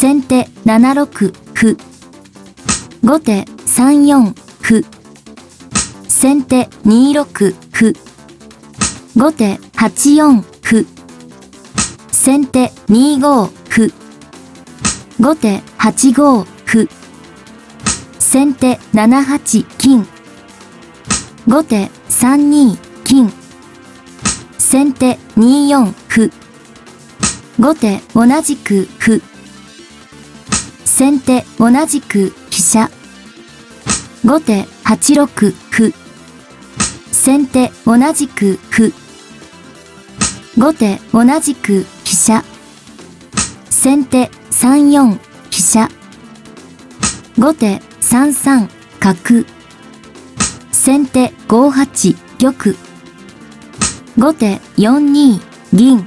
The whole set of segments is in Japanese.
先手7六歩。後手3四歩。先手2六歩。後手8四歩。先手2五歩。後手8五歩。先手7八金。後手3二金。先手2四歩。後手同じく歩。先手同じく飛車。後手8六歩。先手同じく歩。後手同じく飛車。先手3四飛車。後手3三角。先手5八玉。後手4二銀。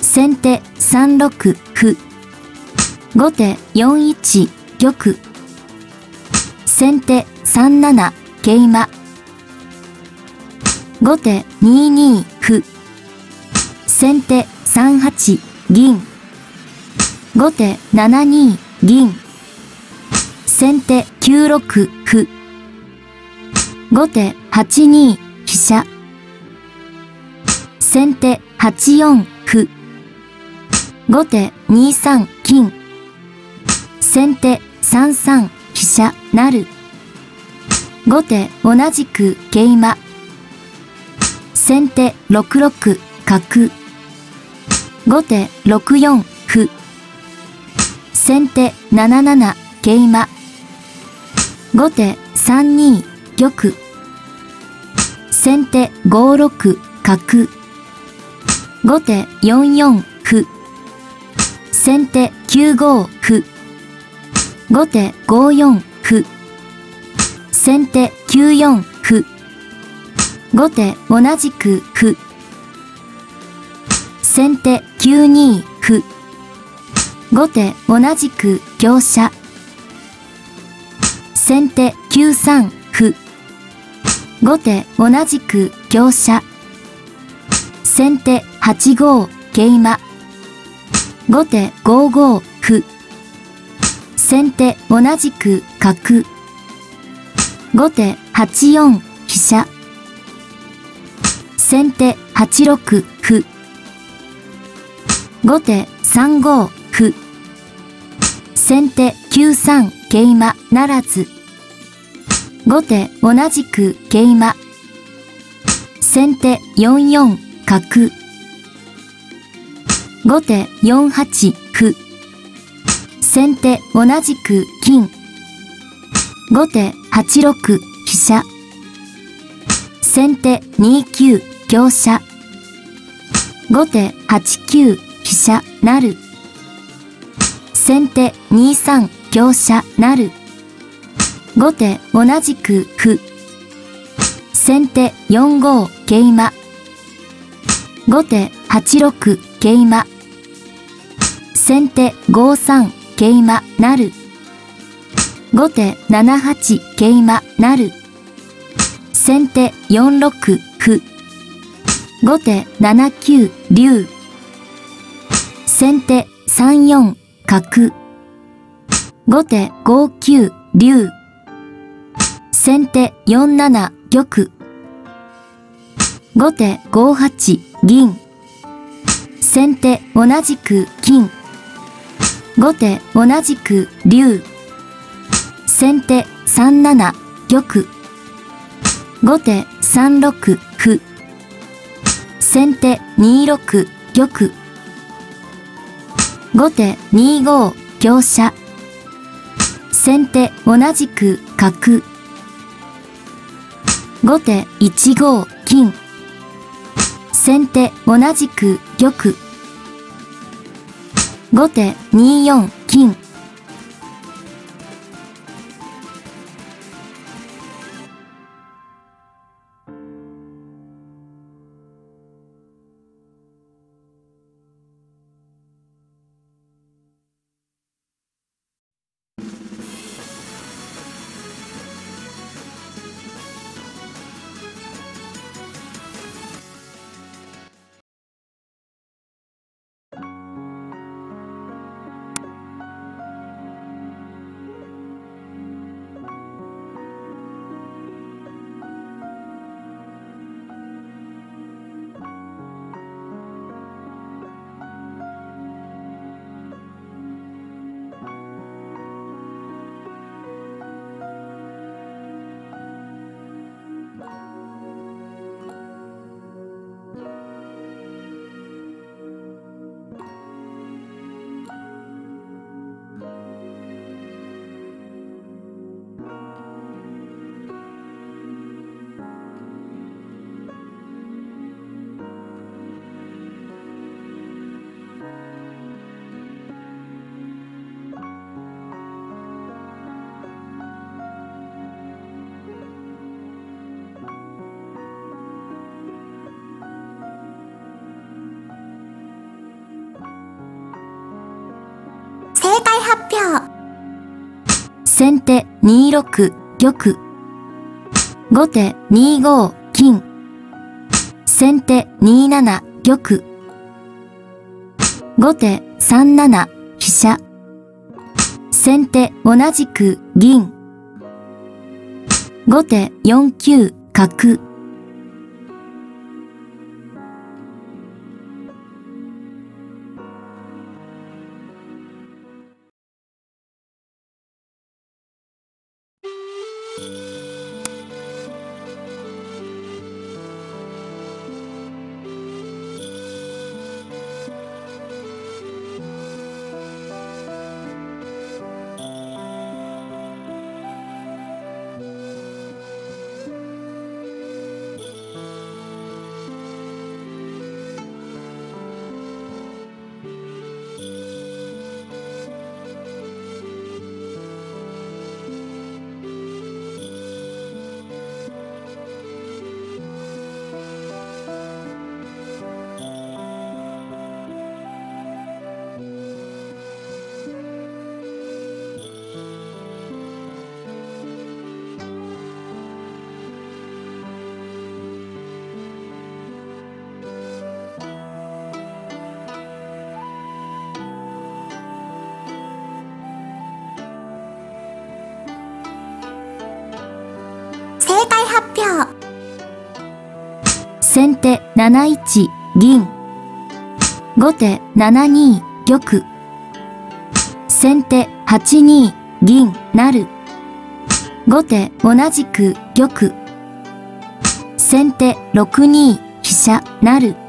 先手3六。後手4一玉。先手3七桂馬。後手2二歩。先手3八銀。後手7二銀。先手9六歩。後手8二飛車。先手8四歩。後手2三金。先手3三飛車成。後手同じく桂馬。先手6六角。後手6四歩。先手7七桂馬。後手3二玉。先手5六角。後手4四歩。先手9五歩。後手5四歩。先手9四歩。後手同じく歩。先手9二歩。後手同じく香車。先手9三歩。後手同じく香車。先手8五桂馬。後手5五歩。先手同じく角。後手8四飛車。先手8六歩。後手3五歩。先手9三桂馬ならず。後手同じく桂馬。先手4四角。後手4八。先手同じく金。後手8六飛車。先手2九香車。後手8九飛車成。先手2三香車成。後手同じく歩。先手4五桂馬。後手8六桂馬。先手5三桂馬成。後手7八桂馬成。先手4六歩。後手7九竜。先手3四角。後手5九竜。先手4七玉。後手5八銀。先手同じく金。後手同じく竜。先手3七玉。後手3六歩。先手2六玉。後手2五香車。先手同じく角。後手1五金。先手同じく玉。後手2四金。発表先手2六玉。後手2五金。先手2七玉。後手3七飛車。先手同じく銀。後手4九角。先手7一銀。後手7二玉。先手8二銀成。後手同じく玉。先手6二飛車成。